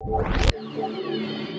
you